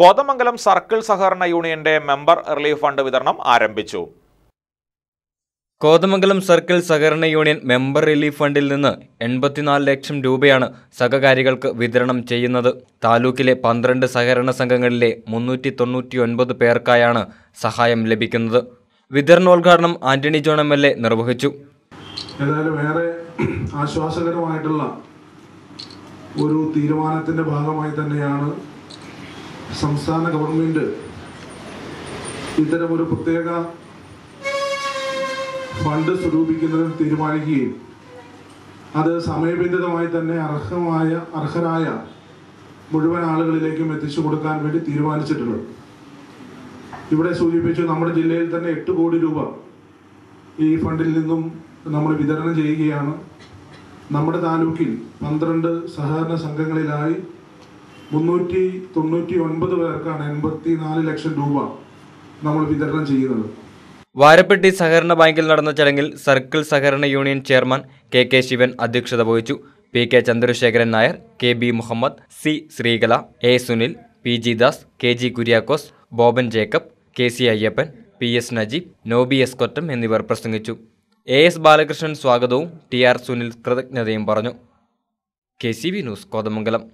Kothamangalam circle സഹകരണ യൂണിയന്റെ member relief fund വിതരണം ആരംഭിച്ചു. കോതമംഗലം സർക്കിൾ സഹകരണ യൂണിയൻ മെമ്പർ റിലീഫ് ഫണ്ടിൽ നിന്ന് എൺപത്തിനാല് ലക്ഷം രൂപയാണ് സഹകാരികൾക്ക് വിതരണം ചെയ്യുന്നത്. താലൂക്കിലെ പന്ത്രണ്ട് സഹകരണ സംഘങ്ങളിലെ മുന്നൂറ്റി തൊണ്ണൂറ്റി ഒൻപത് പേർക്കായാണ് സഹായം ലഭിക്കുന്നത്. വിതരണോദ്ഘാടനം Antony John M L A നിർവഹിച്ചു. ഏതായാലും ഏറെ ആശ്വാസകരമായിട്ടുള്ള ഒരു തീരുമാനത്തിന്റെ ഭാഗമായി തന്നെയാണ് സംസ്ഥാന ഗവൺമെന്റ് ഒരു പ്രത്യേക ഫണ്ട് സ്വരൂപിക്കുന്നതിന് തീരുമാനിക്കുകയും അത് സമയബന്ധിതമായി തന്നെ അർഹമായ അർഹരായ മുഴുവൻ ആളുകളിലേക്കും എത്തിച്ചു കൊടുക്കാൻ വേണ്ടി തീരുമാനിച്ചിട്ടുള്ളത് ഇവിടെ സൂചിപ്പിച്ചു നമ്മുടെ ജില്ലയിൽ തന്നെ എട്ട് കോടി രൂപ ഈ ഫണ്ടിൽ നിന്നും നമ്മൾ വിതരണം ചെയ്യുകയാണ്. നമ്മുടെ താലൂക്കിൽ പന്ത്രണ്ട് സഹകരണ സംഘങ്ങളിലായി മുന്നൂറ്റി തൊണ്ണൂറ്റി ഒൻപത് പേർക്കാണ് എൺപത്തി നാല് ലക്ഷം രൂപ നമ്മൾ വിതരണം ചെയ്യുന്നത്. വാരപ്പെട്ടി സഹകരണ ബാങ്കിൽ നടന്ന ചടങ്ങിൽ സർക്കിൾ സഹകരണ union chairman K K Sivan അധ്യക്ഷത വഹിച്ചു. P K Chandrasekharan Nair K B Muhammad C Sreekala A Sunil P G Das K G Kuriakose Boban Jacob K C Ayyappan P S Najeeb Noby S Kottam എന്നിവർ പ്രസംഗിച്ചു. A S Balakrishnan സ്വാഗതവും T R Sunil കൃതജ്ഞതയും പറഞ്ഞു. K C V news Kothamangalam.